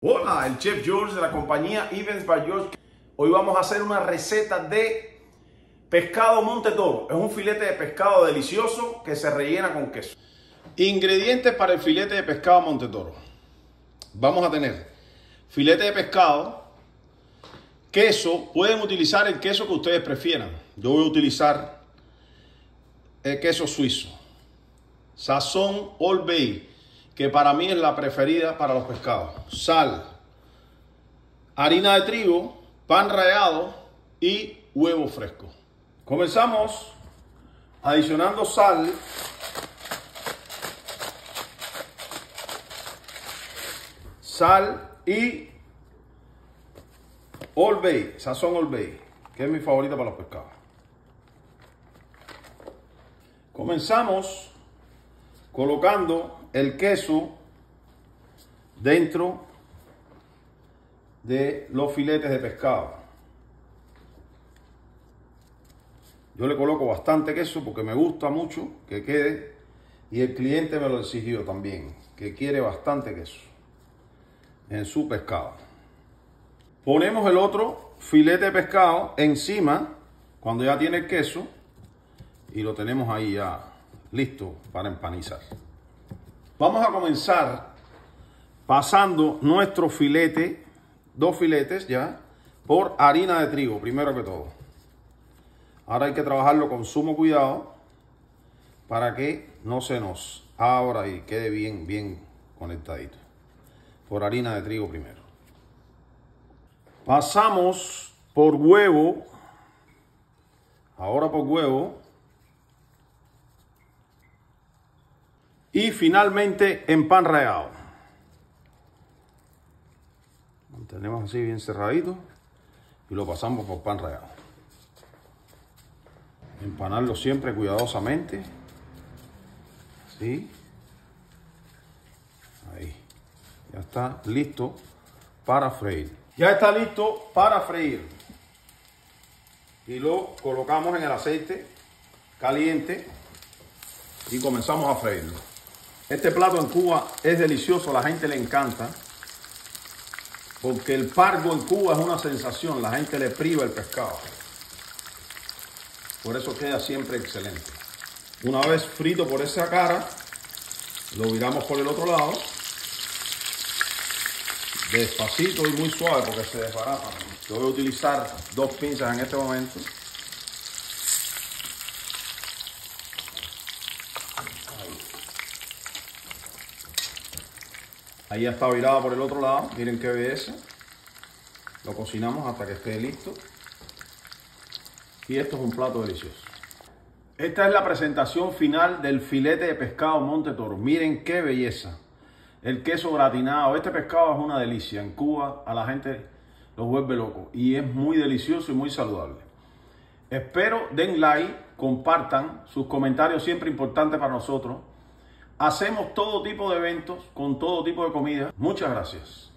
Hola, el chef George de la compañía Events by George. Hoy vamos a hacer una receta de pescado monte toro. Es un filete de pescado delicioso que se rellena con queso. Ingredientes para el filete de pescado monte toro. Vamos a tener filete de pescado, queso. Pueden utilizar el queso que ustedes prefieran. Yo voy a utilizar el queso suizo. Sazón Old Bay que para mí es la preferida para los pescados. Sal, harina de trigo, pan rallado y huevo fresco. Comenzamos adicionando sal. Sal y Old Bay, sazón Old que es mi favorita para los pescados. Comenzamos colocando el queso dentro de los filetes de pescado. Yo le coloco bastante queso porque me gusta mucho que quede y el cliente me lo exigió también, que quiere bastante queso en su pescado. Ponemos el otro filete de pescado encima cuando ya tiene el queso y lo tenemos ahí ya listo para empanizar. Vamos a comenzar pasando nuestro filete, dos filetes ya, por harina de trigo, primero que todo. Ahora hay que trabajarlo con sumo cuidado para que no se nos abra y quede bien, bien conectadito. Por harina de trigo primero. Pasamos por huevo. Ahora por huevo. Y finalmente en pan rallado. Mantenemos así bien cerradito y lo pasamos por pan rallado. Empanarlo siempre cuidadosamente. Así. Ahí. Ya está listo para freír. Ya está listo para freír. Y lo colocamos en el aceite caliente y comenzamos a freírlo. Este plato en Cuba es delicioso, a la gente le encanta. Porque el pargo en Cuba es una sensación, la gente le priva el pescado. Por eso queda siempre excelente. Una vez frito por esa cara, lo viramos por el otro lado. Despacito y muy suave porque se desbarata. Yo voy a utilizar dos pinzas en este momento. Ahí ya está virado por el otro lado. Miren qué belleza. Lo cocinamos hasta que esté listo. Y esto es un plato delicioso. Esta es la presentación final del filete de pescado Monte Toro. Miren qué belleza. El queso gratinado. Este pescado es una delicia. En Cuba a la gente lo vuelve loco. Y es muy delicioso y muy saludable. Espero den like, compartan. Sus comentarios siempre importantes para nosotros. Hacemos todo tipo de eventos con todo tipo de comida. Muchas gracias.